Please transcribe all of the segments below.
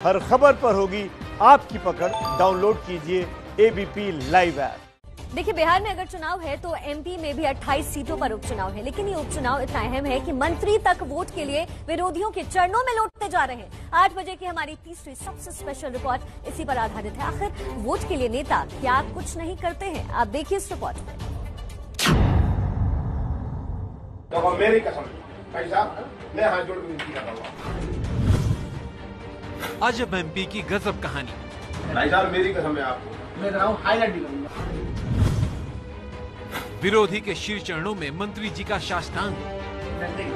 हर खबर पर होगी आपकी पकड़। डाउनलोड कीजिए एबीपी लाइव ऐप देखिए बिहार में अगर चुनाव है तो एमपी में भी 28 सीटों पर उपचुनाव है। लेकिन ये उपचुनाव इतना अहम है कि मंत्री तक वोट के लिए विरोधियों के चरणों में लौटते जा रहे हैं। आठ बजे की हमारी तीसरी सबसे स्पेशल रिपोर्ट इसी पर आधारित है। आखिर वोट के लिए नेता क्या कुछ नहीं करते हैं? आप देखिए इस रिपोर्ट में देखो मेरी कसम भाई साहब मैं हाथ जोड़ के विनती कर रहा हूँ। अजब एमपी की गजब कहानी भाई साहब मेरी कसम है आपको मैं हाईलाइट विरोधी के शीर्ष चरणों में मंत्री जी का साष्टांग मैं नहीं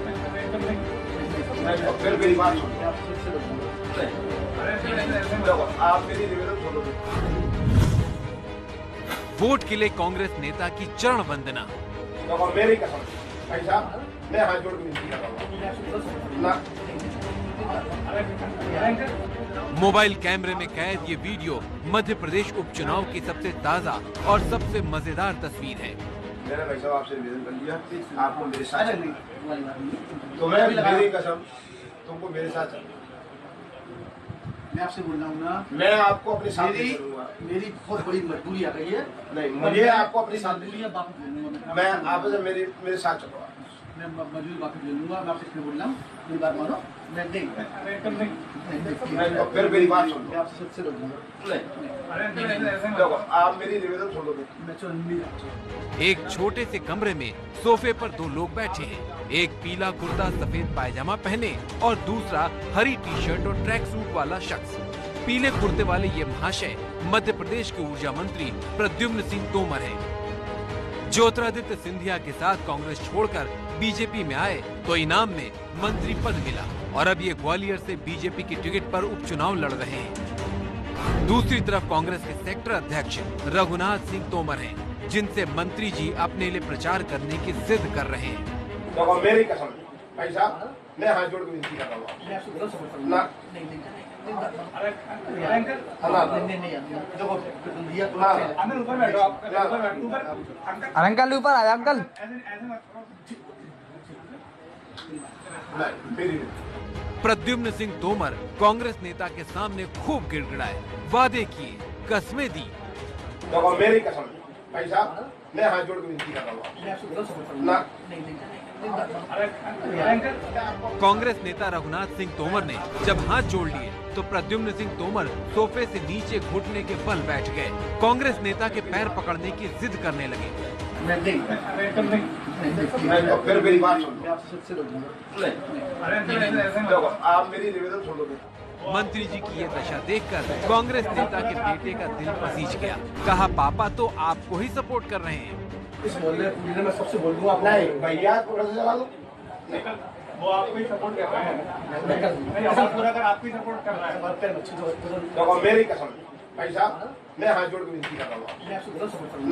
मैं फिर मेरी बात सुनो मैं आपसे सबसे रोकूँगा देखो आप मेरी निवेदन सुनो वोट के लिए कांग्रेस नेता की चरण वंदना मेरी कसम भाई साहब मैं हाथ जोड़ के हूँ ना मोबाइल कैमरे में कैद ये वीडियो मध्य प्रदेश उपचुनाव की सबसे ताज़ा और सबसे मज़ेदार तस्वीर है। मैंने भाई साहब आपसे निवेदन कर लिया आपको मेरे साथ तो मैं मेरी कसम तुमको मेरे साथ मैं आपसे बोल रहा हूँ मैं आपको अपने साथ मेरी मेरी बहुत बड़ी मजबूरी आ गई है। नहीं मुझे आपको अपने साथ मैं आपसे मेरे मेरे साथ चलो मैं मजबूरी वापस ले लूँगा मैं आपसे फिर बोल रहा मेरी बात मानो। मैं नहीं नहीं, नहीं, मैं तो फिर मेरी बात सुन मैं आपसे सबसे रोकूँगा आप मेरी निवेदन सुनो मैं चल एक छोटे से कमरे में सोफे पर दो लोग बैठे हैं। एक पीला कुर्ता सफ़ेद पायजामा पहने और दूसरा हरी टी शर्ट और ट्रैक सूट वाला शख्स। पीले कुर्ते वाले ये महाशय मध्य प्रदेश के ऊर्जा मंत्री प्रद्युम्न सिंह तोमर हैं। ज्योतिरादित्य सिंधिया के साथ कांग्रेस छोड़कर बीजेपी में आए तो इनाम में मंत्री पद मिला। और अब ये ग्वालियर से बीजेपी की टिकट पर उपचुनाव लड़ रहे हैं। दूसरी तरफ़ कांग्रेस के सेक्टर अध्यक्ष रघुनाथ सिंह तोमर हैं, जिनसे मंत्री जी अपने लिए प्रचार करने की जिद कर रहे हैं। देखो मेरी कसम भाई साहब मैं हाथ जोड़ के विनती कर रहा हूँ। ऊपर अंकल अंकल ऊपर आए अंकल ऐसे ऐसे मत करो नहीं मेरी नहीं। प्रद्युम्न सिंह तोमर कांग्रेस नेता के सामने खूब गिड़गिड़ाए वादे किए कस्में दी देखो मेरी कसम भाई साहब मैं हाथ जोड़ के विनती कर रहा हूँ कांग्रेस नेता रघुनाथ सिंह तोमर ने जब हाथ जोड़ लिए तो प्रद्युम्न सिंह तोमर सोफे से नीचे घुटने के बल बैठ गए कांग्रेस नेता के पैर पकड़ने की जिद करने लगे मैं नहीं नहीं नहीं मैं तो फिर मेरी बात सुन आप मेरी निवेदन सुनो मंत्री जी की ये दशा देखकर कांग्रेस नेता के बेटे का दिल पसीज गया। कहा पापा तो आपको ही सपोर्ट कर रहे हैं। इस में सबसे बोल दूँगा वो आपको ही सपोर्ट कर रहा है। ऐसा पूरा कर आपको ही सपोर्ट कर रहा है। देखो मेरी कसम भाई साहब मैं हाथ जोड़ के विनती कर रहा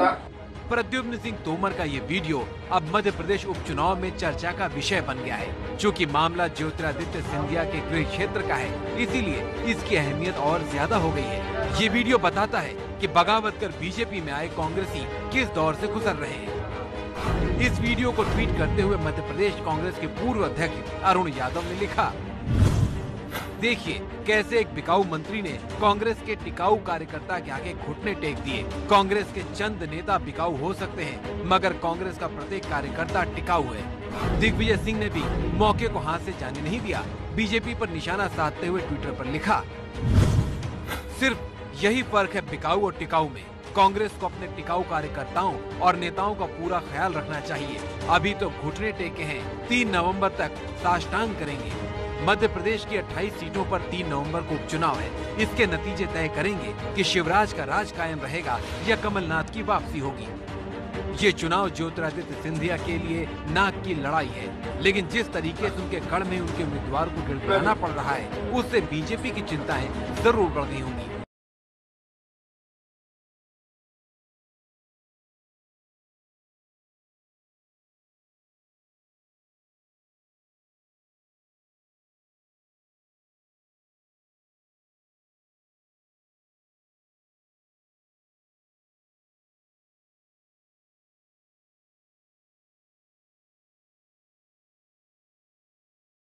हूँ। प्रद्युम्न सिंह तोमर का ये वीडियो अब मध्य प्रदेश उपचुनाव में चर्चा का विषय बन गया है। चूँकि मामला ज्योतिरादित्य सिंधिया के गृह क्षेत्र का है, इसीलिए इसकी अहमियत और ज़्यादा हो गई है। ये वीडियो बताता है कि बगावत कर बीजेपी में आए कांग्रेसी किस दौर से गुजर रहे हैं। इस वीडियो को ट्वीट करते हुए मध्य प्रदेश कांग्रेस के पूर्व अध्यक्ष अरुण यादव ने लिखा देखिए कैसे एक बिकाऊ मंत्री ने कांग्रेस के टिकाऊ कार्यकर्ता के आगे घुटने टेक दिए। कांग्रेस के चंद नेता बिकाऊ हो सकते हैं, मगर कांग्रेस का प्रत्येक कार्यकर्ता टिकाऊ है। दिग्विजय सिंह ने भी मौके को हाथ से जाने नहीं दिया। बीजेपी पर निशाना साधते हुए ट्विटर पर लिखा, सिर्फ़ यही फ़र्क है बिकाऊ और टिकाऊ में। कांग्रेस को अपने टिकाऊ कार्यकर्ताओं और नेताओं का पूरा ख्याल रखना चाहिए। अभी तो घुटने टेके हैं। तीन नवंबर तक साष्टांग करेंगे। मध्य प्रदेश की 28 सीटों पर 3 नवंबर को उपचुनाव है। इसके नतीजे तय करेंगे कि शिवराज का राज कायम रहेगा या कमलनाथ की वापसी होगी। ये चुनाव ज्योतिरादित्य सिंधिया के लिए नाक की लड़ाई है, लेकिन जिस तरीके से उनके गढ़ में उनके उम्मीदवार को गिड़गिड़ाना पड़ रहा है, उससे बीजेपी की चिंताएँ ज़रूर बढ़ गई होंगी।